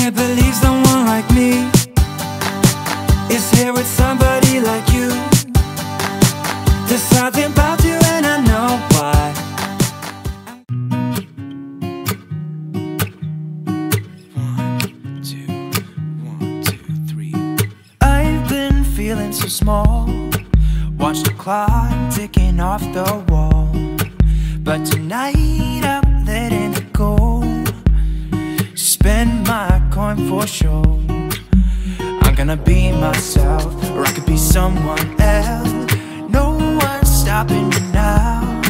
can't believe someone like me Is here with somebody like you. There's something about you and I know why. One, two, one, two, three I've been feeling so small. Watch the clock ticking off the wall. But tonight I'm I'm gonna be myself, or I could be someone else. No one's stopping me now.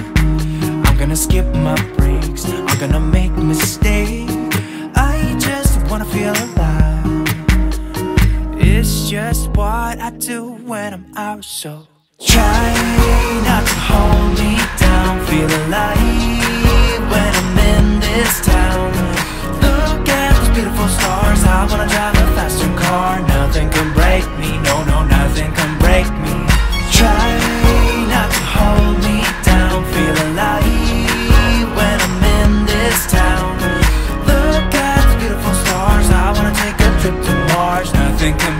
I'm gonna skip my breaks, I'm gonna make mistakes. I just wanna feel alive. It's just what I do when I'm out, so try not to hold me down. Feel alive when I'm in this town. Look at those beautiful stars. I wanna drive a faster car. Nothing can break me. No, no, nothing can break me. Try not to hold me down. Feel alive when I'm in this town. Look at the beautiful stars. I wanna take a trip to Mars. Nothing can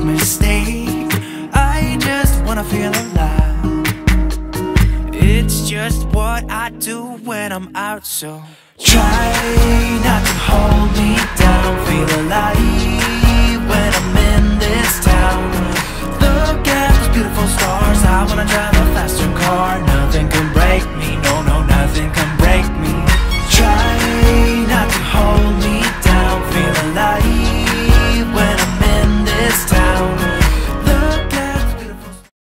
feel alive It's just what I do when I'm out so Try not to hold me down. Feel alive when I'm in this town. Look at those beautiful stars. I wanna drive a fast